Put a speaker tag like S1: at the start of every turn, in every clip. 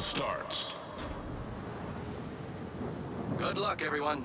S1: starts.
S2: Good luck, everyone.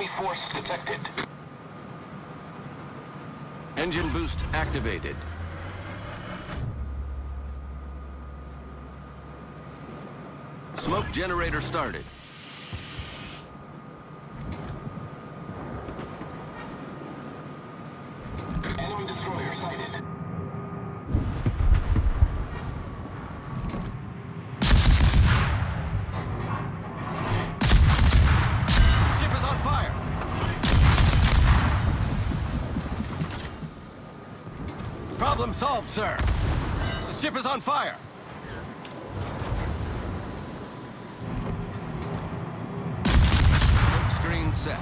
S3: Enemy force detected.
S2: Engine boost activated. Smoke generator started.
S3: Enemy destroyer sighted.
S2: Ship is on fire! Problem solved, sir. The ship is on fire. Screen set.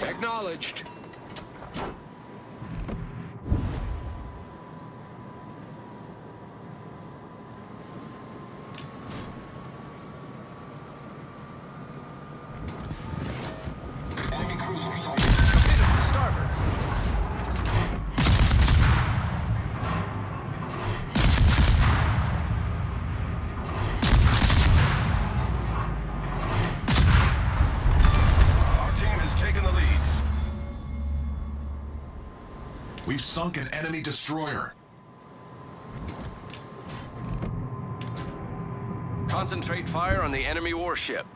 S4: Acknowledged.
S1: We've sunk an enemy destroyer.
S2: Concentrate fire on the enemy warship.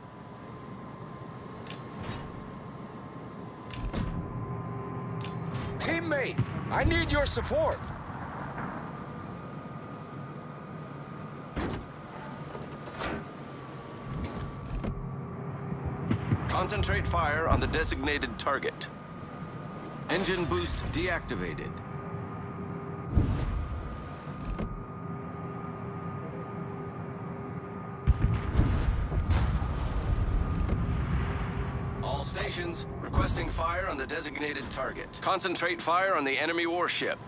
S4: Teammate, I need your support.
S2: Concentrate fire on the designated target. Engine boost deactivated. All stations requesting fire on the designated target. Concentrate fire on the enemy warship.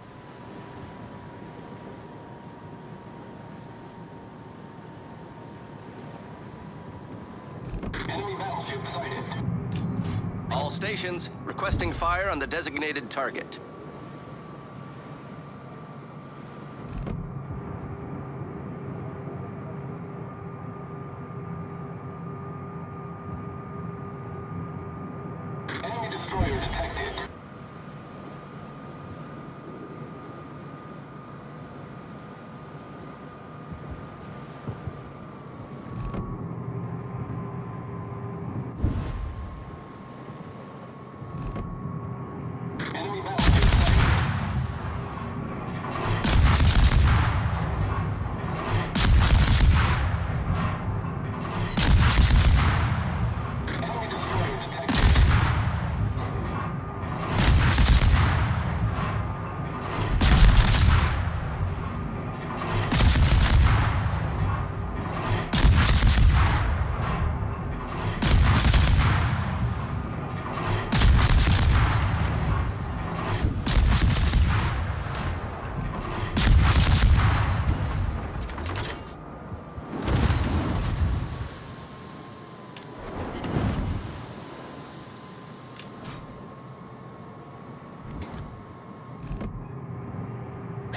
S3: Enemy battleship sighted.
S2: All stations requesting fire on the designated target.
S3: Enemy destroyer detected.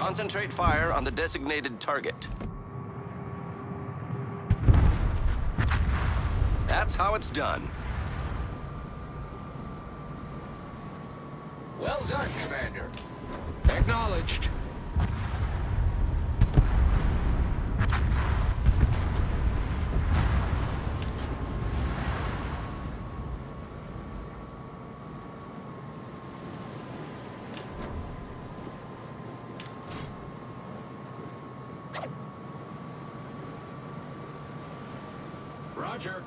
S2: Concentrate fire on the designated target. That's how it's done.
S4: Well done, Commander. Acknowledged. Roger.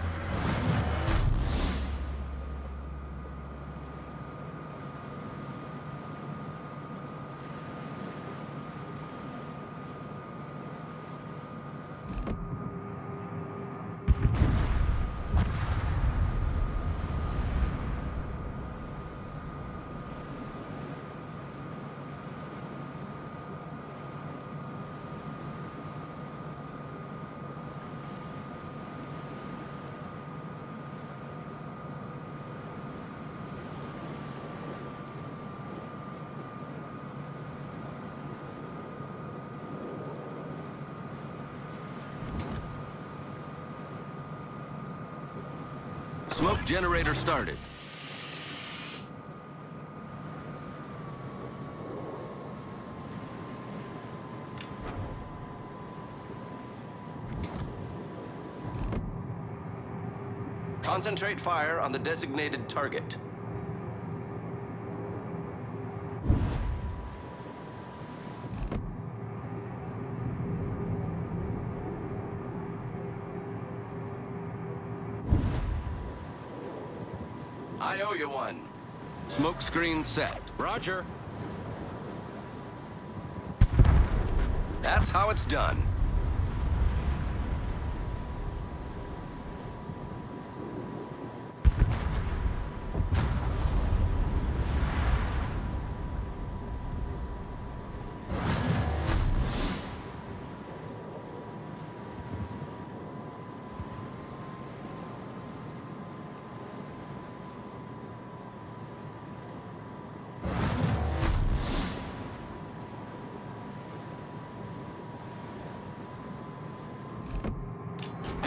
S2: Smoke generator started. Concentrate fire on the designated target. I owe you one. Smoke screen set.
S4: Roger.
S2: That's how it's done.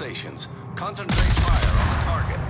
S2: stations, concentrate fire on the target.